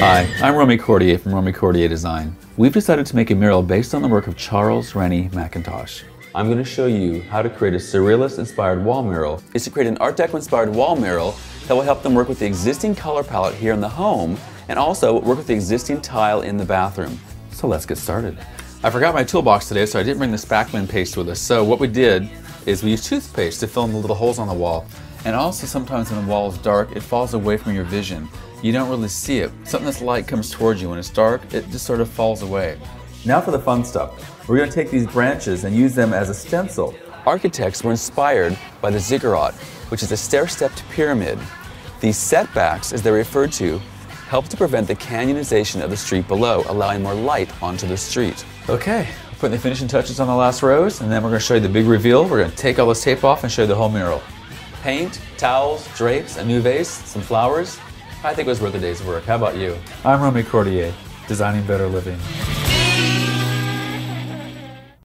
Hi, I'm Romi Cortier from Romi Cortier Design. We've decided to make a mural based on the work of Charles Rennie Mackintosh. I'm going to show you how to create a surrealist inspired wall mural. Is to create an Art Deco inspired wall mural that will help them work with the existing color palette here in the home and also work with the existing tile in the bathroom. So let's get started. I forgot my toolbox today, so I didn't bring the spackman paste with us. So what we did is we used toothpaste to fill in the little holes on the wall. And also sometimes when the wall is dark, it falls away from your vision. You don't really see it. Something that's light comes towards you. When it's dark, it just sort of falls away. Now for the fun stuff. We're going to take these branches and use them as a stencil. Architects were inspired by the ziggurat, which is a stair-stepped pyramid. These setbacks, as they're referred to, help to prevent the canyonization of the street below, allowing more light onto the street. Okay, putting the finishing touches on the last rows, and then we're going to show you the big reveal. We're going to take all this tape off and show you the whole mural. Paint, towels, drapes, a new vase, some flowers. I think it was worth a day's work. How about you? I'm Romi Cortier, designing better living.